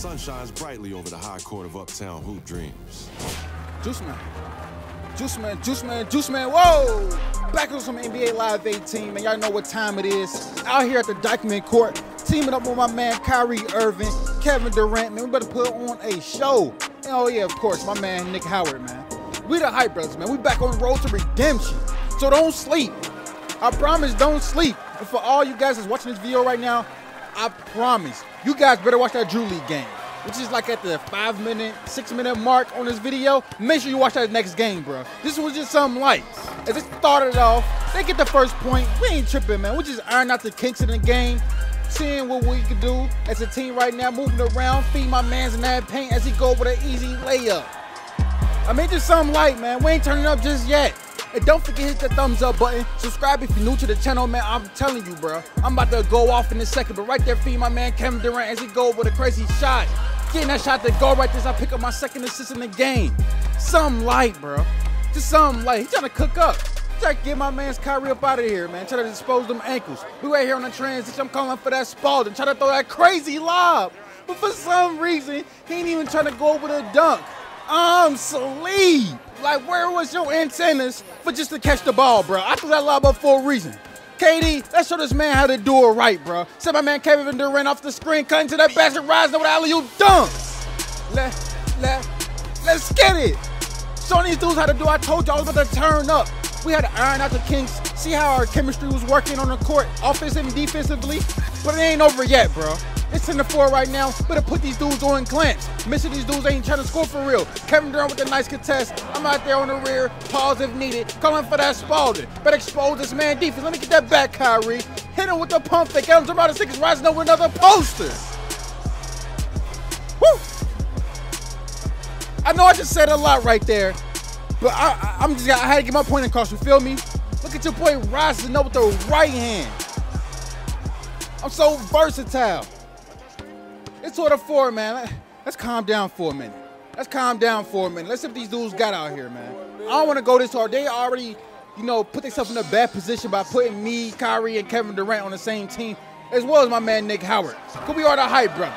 sun shines brightly over the high court of Uptown Hoop Dreams. Juice Man. Juice Man, Juice Man, Juice Man, whoa! Back on some NBA Live 18, man. Y'all know what time it is. Out here at the Dyckman Court, teaming up with my man Kyrie Irving, Kevin Durant, man. We better put on a show. And oh, yeah, of course, my man Nick Howard, man. We the Hype Brothers, man. We back on the road to redemption. So don't sleep. I promise, don't sleep. And for all you guys that's watching this video right now, I promise, you guys better watch that Drew League game which is like at the five minute, six minute mark on this video, make sure you watch that next game, bro. This was just some lights. As it started off, they get the first point. We ain't tripping, man. We just iron out the kinks in the game, seeing what we can do as a team right now, moving around, feed my man's in that paint as he go with an easy layup. I mean, just some light, man. We ain't turning up just yet. And don't forget hit the thumbs up button. Subscribe if you're new to the channel, man. I'm telling you, bro. I'm about to go off in a second, but right there, feed my man Kevin Durant as he go with a crazy shot. Getting that shot to go right there, I pick up my second assist in the game. Some light, bro. Just some light. He trying to cook up. Try to get my man's Kyrie up out of here, man. Try to dispose them ankles. We right here on the transition. I'm calling for that Spalding. Try to throw that crazy lob. But for some reason, he ain't even trying to go over the dunk. I'm sleep. Like, where was your antennas for just to catch the ball, bro? I threw that lob up for a reason. KD, let's show this man how to do it right, bro. Set my man Kevin Durant off the screen, cutting to that basket, rising over the alley-oop dunk. Let, let, let's get it. Showing these dudes how to do. I told y'all I was about to turn up. We had to iron out the kinks, see how our chemistry was working on the court, offensively and defensively. But it ain't over yet, bro. It's in the four right now. Better put these dudes on clamps. Missing these dudes ain't trying to score for real. Kevin Durant with a nice contest. I'm out there on the rear. Pause if needed. Calling for that Spalding. Better expose this man defense. Let me get that back, Kyrie. Hit him with the pump fake. Adams about six rising up with another poster. Woo! I know I just said a lot right there, but I, I, am just I had to get my point across. You feel me? Look at your boy rising up with the right hand. I'm so versatile. It's sort of four, man. Let's calm down for a minute. Let's calm down for a minute. Let's see what these dudes got out here, man. I don't want to go this hard. They already, you know, put themselves in a bad position by putting me, Kyrie, and Kevin Durant on the same team, as well as my man Nick Howard. Because we are the Hype Brothers.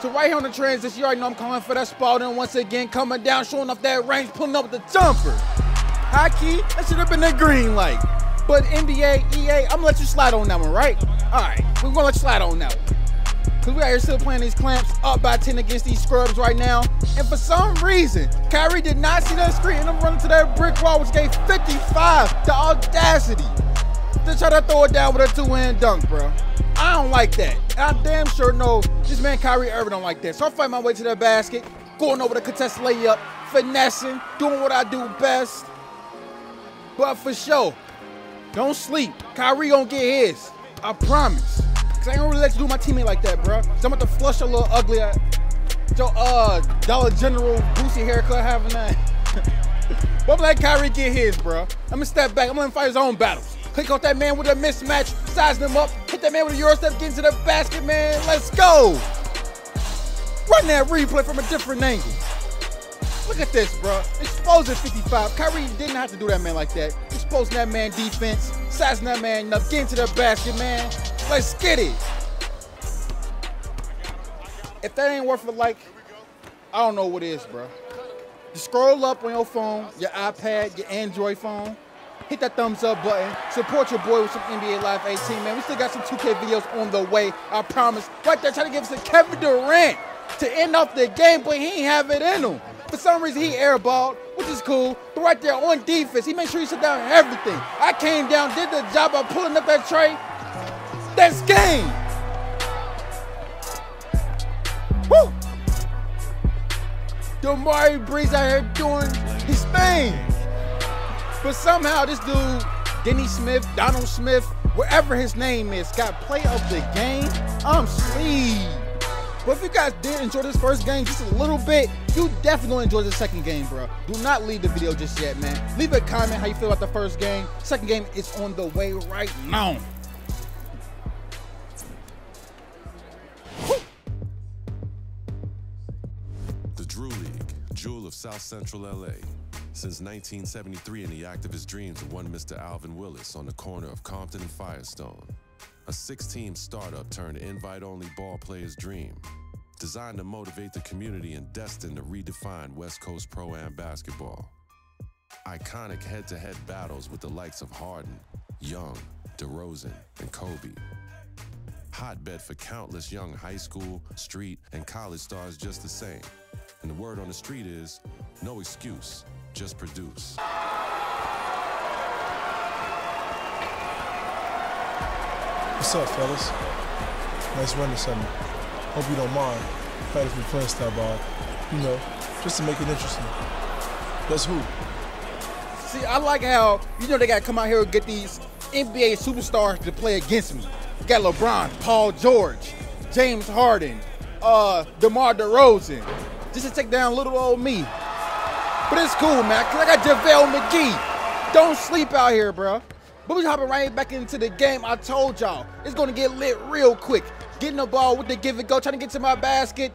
So right here on the transition, you already know I'm calling for that Spalding once again, coming down, showing off that range, pulling up the jumper. High key, that should have been the green light. But NBA, EA, I'm gonna let you slide on that one, right? All right, we're gonna let you slide on that one. Cause we out here still playing these clamps up by 10 against these scrubs right now. And for some reason, Kyrie did not see that screen and I'm running to that brick wall, which gave 55 the audacity to try to throw it down with a two-hand dunk, bro. I don't like that. And I damn sure know this man Kyrie Irving don't like that. So I fight my way to the basket, going over the contested layup, finessing, doing what I do best. But for sure, don't sleep. Kyrie gonna get his. I promise. Cause I ain't really let you do my teammate like that, bro. So I'm about to flush a little ugly at your uh Dollar General Boosie haircut having that. but I'm let Kyrie get his, bro. I'm gonna step back. I'm gonna fight his own battles. Click off that man with a mismatch, sizing him up, hit that man with a Euro step, get into the basket, man. Let's go. Run that replay from a different angle. Look at this, bro. Exposing 55. Kyrie didn't have to do that man like that. Exposing that man defense, sizing that man up, getting to the basket, man. Get it. If that ain't worth a like, I don't know what is, bro. Just scroll up on your phone, your iPad, your Android phone. Hit that thumbs up button. Support your boy with some NBA Live 18, man. We still got some 2K videos on the way. I promise. Right there, trying to give us a Kevin Durant to end off the game, but he ain't have it in him. For some reason, he airballed, which is cool. But right there on defense, he made sure he shut down everything. I came down, did the job of pulling up that tray, that's game. Woo! Damari Breeze out here doing his thing. But somehow this dude, Denny Smith, Donald Smith, wherever his name is, got play of the game. I'm sleep. But if you guys did enjoy this first game just a little bit, you definitely enjoy the second game, bro. Do not leave the video just yet, man. Leave a comment how you feel about the first game. Second game is on the way right now. Jewel of South Central LA. Since 1973 in the activist dreams of one Mr. Alvin Willis on the corner of Compton and Firestone. A six-team startup turned invite-only ball player's dream. designed to motivate the community and destined to redefine West Coast Pro Am basketball. Iconic head to head battles with the likes of Harden, Young, DeRozan, and Kobe. Hotbed for countless young high school, street, and college stars just the same. And the word on the street is no excuse, just produce. What's up, fellas? Nice run this summer. Hope you don't mind. Fight if we playing style ball. You know, just to make it interesting. That's who. See, I like how you know they gotta come out here and get these NBA superstars to play against me. You got LeBron, Paul George, James Harden, uh, DeMar DeRozan, just to take down little old me. But it's cool, man, cause I got JaVale McGee. Don't sleep out here, bro. But we hopping right back into the game. I told y'all it's gonna get lit real quick. Getting the ball with the give and go, trying to get to my basket,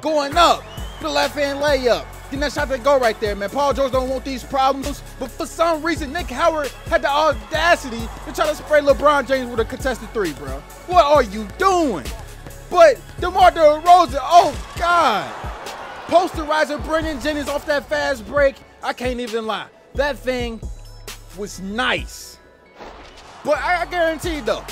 going up, the left hand layup. Getting that shot to go right there, man. Paul George don't want these problems, but for some reason, Nick Howard had the audacity to try to spray LeBron James with a contested three, bro. What are you doing? But DeMar DeRozan, oh God. Posterizer Brandon Jennings off that fast break. I can't even lie. That thing was nice. But I guarantee though,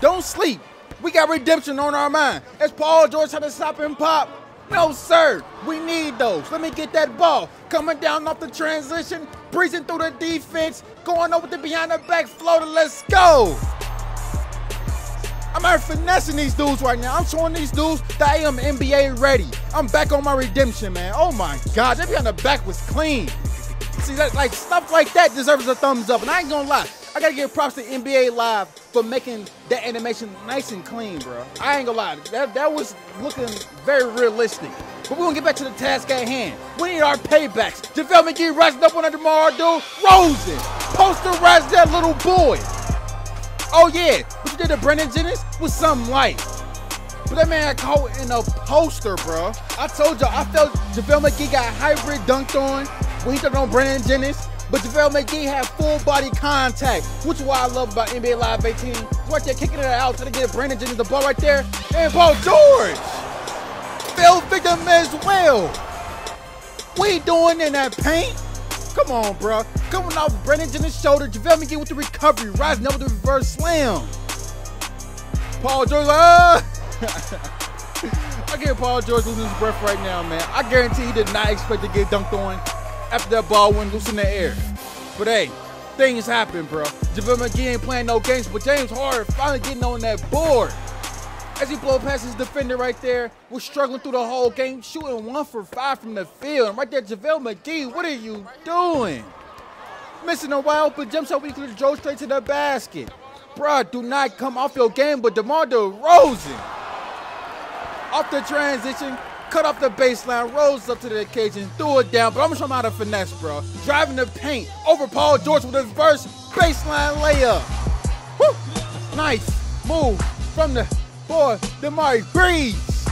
don't sleep. We got redemption on our mind. As Paul George trying to stop and pop. No, sir. We need those. Let me get that ball. Coming down off the transition, breezing through the defense, going over the behind the back floater. Let's go. I'm out finessing these dudes right now. I'm showing these dudes that I am NBA ready. I'm back on my redemption, man. Oh my God, that behind the back was clean. See, that like stuff like that deserves a thumbs up. And I ain't gonna lie, I gotta give props to NBA Live for making that animation nice and clean, bro. I ain't gonna lie, that, that was looking very realistic. But we're gonna get back to the task at hand. We need our paybacks. JaVale McGee rising up on under Mardo. Rosen, posterize that little boy. Oh yeah, did to Brandon Jennings was something light. But that man caught in a poster, bro. I told y'all, I felt JaVale McGee got hybrid dunked on when he took on Brandon Jennings. But JaVale McGee had full body contact, which is why I love about NBA Live 18. He's right there kicking it out, trying to get Brandon Jennings the ball right there. And Paul George fell victim as well. What he doing in that paint? Come on, bro. Coming off Brandon Jennings' shoulder, JaVale McGee with the recovery, rising up with the reverse slam. Paul George, ah! I get Paul George losing his breath right now, man. I guarantee he did not expect to get dunked on after that ball went loose in the air. But hey, things happen, bro. JaVale McGee ain't playing no games, but James Harden finally getting on that board. As he blow past his defender right there, was struggling through the whole game, shooting one for five from the field. And right there, JaVale McGee, what are you doing? Missing a wide open jump shot, we could have drove straight to the basket. Bruh, do not come off your game, but DeMar DeRozan. Off the transition, cut off the baseline, rose up to the occasion, threw it down, but I'm gonna show him how to finesse, bro. Driving the paint over Paul George with a reverse baseline layup. Woo! Nice move from the boy, Demari Breeze.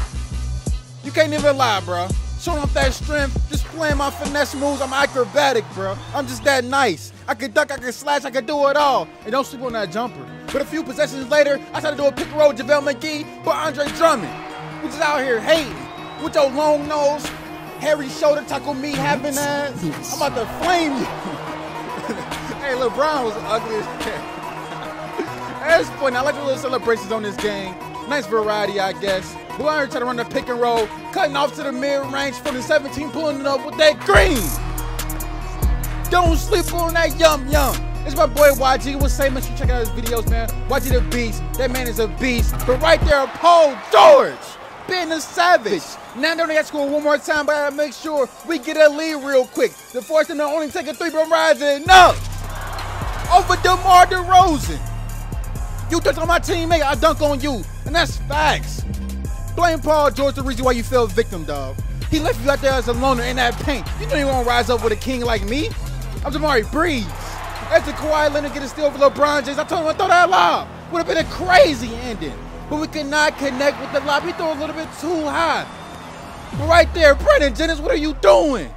You can't even lie, bro. Showing off that strength, just playing my finesse moves. I'm acrobatic, bro. I'm just that nice. I can duck, I can slash, I can do it all. And don't sleep on that jumper. But a few possessions later, I tried to do a pick and roll JaVale McGee for Andre Drummond. which is out here hating with your long nose, hairy shoulder tackle me having ass. I'm about to flame you. hey, LeBron was ugly as heck. That's funny. I like the little celebrations on this game. Nice variety, I guess. But I trying to run the pick and roll, cutting off to the mid range for the 17, pulling it up with that green. Don't sleep on that yum yum. It's my boy YG. What's saying? Make sure you check out his videos, man. YG the Beast. That man is a beast. But right there, Paul George being a savage. Now don't have to score one more time, but I gotta make sure we get a lead real quick. The force to only take a three, I'm rising up. Over DeMar DeRozan. You touch on my teammate, I dunk on you. And that's facts. Blame Paul George the reason why you fell victim, dog. He left you out there as a loner in that paint. You know you won't rise up with a king like me. I'm Jamari Breeze. After Kawhi Leonard get a steal for LeBron James, I told him I throw that lob. Would have been a crazy ending. But we could not connect with the lob. He threw a little bit too high. Right there, Brandon Jennings, what are you doing?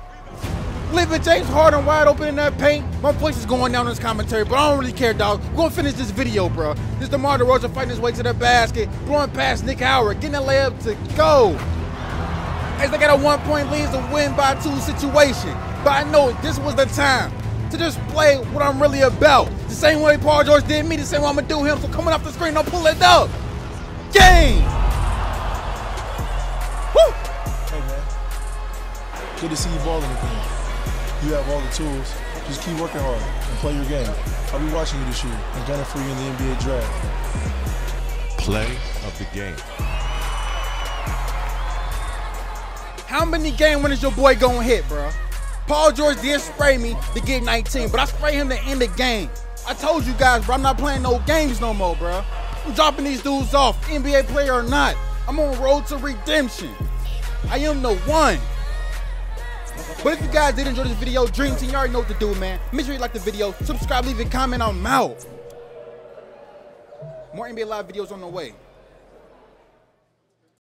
Leaving James Harden wide open in that paint. My voice is going down in this commentary, but I don't really care, dog. We're gonna finish this video, bro. This DeMar DeRozan fighting his way to the basket, blowing past Nick Howard, getting a layup to go. as they got a one point lead, it's a win by two situation. But I know this was the time to just play what I'm really about. The same way Paul George did me, the same way I'm gonna do him. So coming off the screen, don't pull it up. Game. Woo! Hey man, good to see you balling again. You have all the tools. Just keep working hard and play your game. I'll be watching you this year and gunning for you in the NBA draft. Play of the game. How many game winners your boy gonna hit, bro? Paul George did spray me to get 19, but I spray him to end the game. I told you guys, bro, I'm not playing no games no more, bro. I'm dropping these dudes off, NBA player or not. I'm on road to redemption. I am the one. But if you guys did enjoy this video, Dream Team, you already know what to do, man. Make sure you like the video, subscribe, leave a comment, I'm out. More NBA Live videos on the way.